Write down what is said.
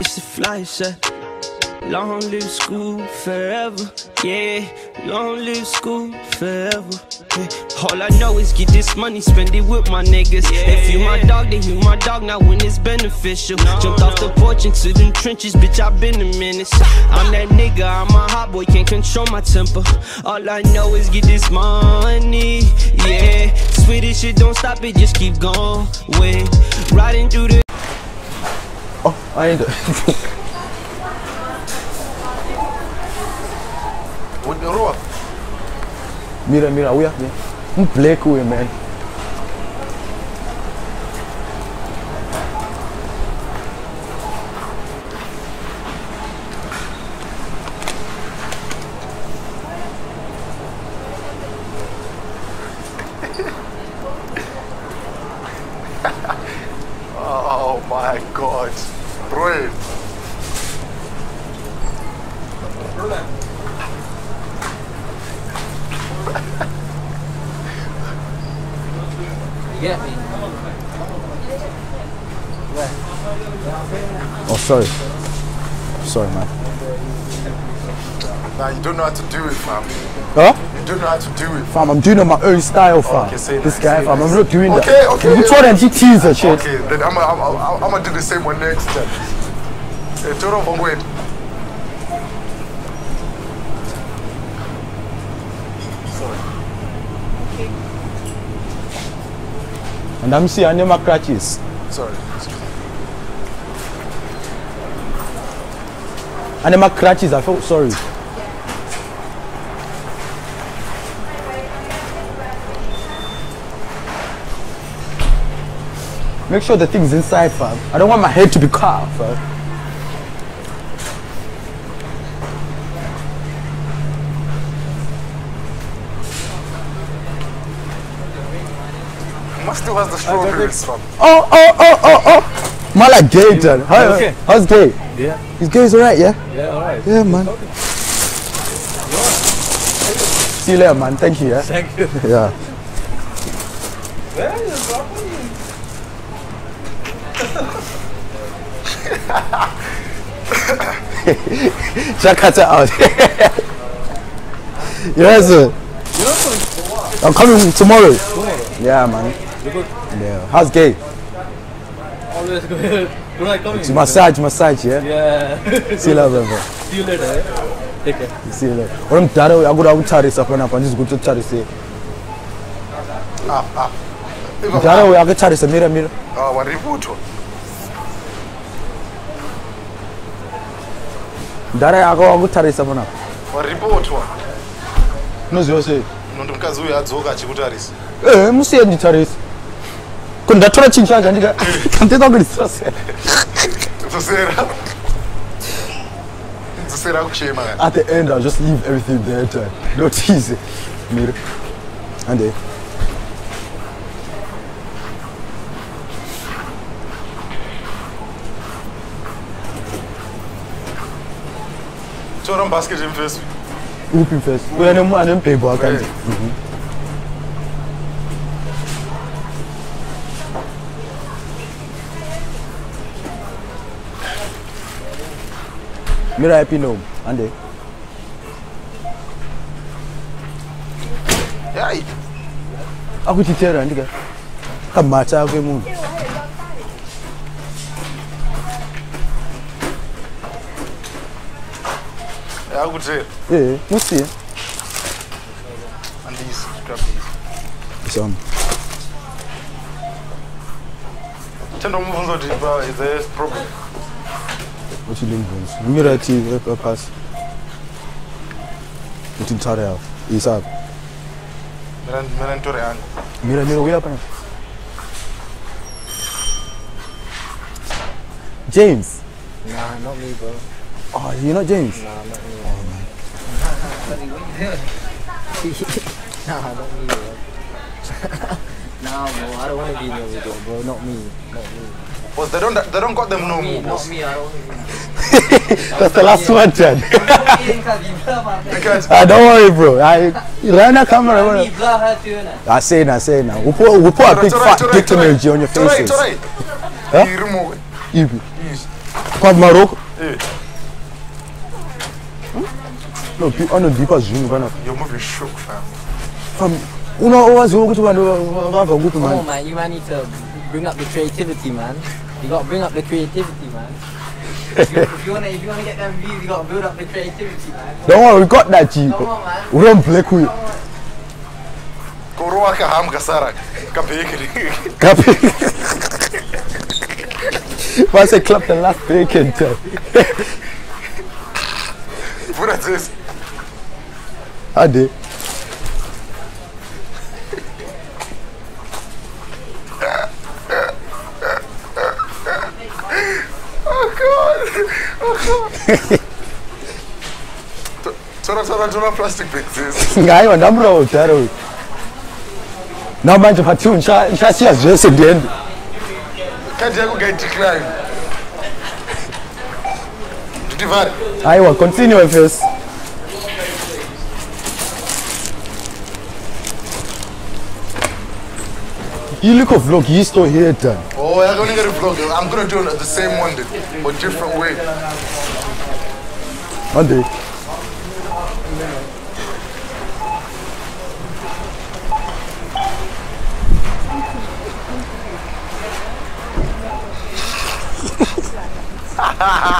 It's a fly shot. Long live school forever. Yeah, long live school forever. Yeah. All I know is get this money, spend it with my niggas. if you my dog, then you my dog. Now when it's beneficial, jumped off the porch into them trenches, bitch. i been a minute. I'm that nigga, I'm a hot boy, can't control my temper. All I know is get this money. Yeah, Swedish shit, don't stop it, just keep going. Riding through the Oh, I ain't What the rock? Mira, mira, we are here. Black way, man. My god. Bro. Oh, sorry. Sorry, man. You don't know how to do it, fam. Huh? You don't know how to do it. Fam, I'm doing it on my own style, fam. Okay, say this that, guy, fam, that, I'm not doing that. that. Okay, okay, Which one okay. and he teaser shit? Okay, then I'm gonna do the same one next time. Hey, turn off and wait. Sorry. Okay. And I'm seeing my crutches. Sorry. And my crutches, I felt sorry. Make sure the thing's inside, fam. I don't want my head to be cut fam. Must still has the strawberries, fam. Oh, oh, oh, oh, oh. Man, like gay, John. How, okay? Uh, how's gay? Yeah. His gay's alright, yeah? Yeah, alright. Yeah, man. See you later, man. Thank you, yeah? Thank you. Yeah. Shakata out. yes, sir. I'm coming tomorrow. Yeah, man. Yeah. How's gay? Always good. When I come in. Massage, massage, yeah? Yeah. See you later, bro. See you later. eh? Take care. See you later. Uri mudhara uyu akuda kutarisa panapa handizi kuti utarise. Ah, ah. Mudhara uyu akatarisa mira mira. Ah, wariputwa. Mudhara akawa kutarisa panapa. Waripotwa. Unoziva sei? Muntu mukadzi uyu adzoka achikutarisa. Eh, musiye nditarisa. Ko ndatora chinhu chanje handika handida kurisasa. Dzosera. Dzosera kuchema. At the end, I'll just leave everything there. Time. No tease. Show them basket in first. Whoop him first. We are no and play ball, can't you? Mm-hmm. Mira happy no, Ande. Yai. Aku titira ndika. Kamata kwe munhu. I would say. Yeah, we'll see. And these, grab these. Some. Tendo mfunzo tipa is a problem. What you doing, Vince? Mira ti pass. Uti ntare hapo. Isap. Mira mira ntore yangu. Mira mira wila pana. James. Nah, not me, bro. Oh you know james Nah, not me. nah, not me, bro. nah, bro. I don't want to be in your video, bro. Not me. Not me. Because they don't they don't got them no Me, more, not me. I don't want that's the last one Jan. Because ah don't worry bro i rana camera bro. Ibla i say na say na we put we put a big fat dick emoji on your It's alright, faces it's alright. Huh? You remove it. Ibi. Kwa Marokko. Eh, No, pi- anodikwa zvinhu kana. you're moving shook, fam. Fam, unowaziwa ukuthi vanhu vabva kuphi Come on, man. man. You man need to bring up the creativity, man. You gotta bring up the creativity, man. if, you, if you wanna, if you wanna get them views, you gotta build up the creativity, man. Don't worry, we got that G. Come on, man. We don't play. Once I clap the last. What is this? ade. Oh, oh, Toratora plastic bags ngaiwa ndamurova udhara uyu. Nawo manje patiwo ndichasiya zvese ndiende. Kadi yako ngaidecline nditivare aiwa continue first You look a vlog, you still here done. Oh, I'm gonna get a vlog. I'm gonna do it the same one then, but different way. One day.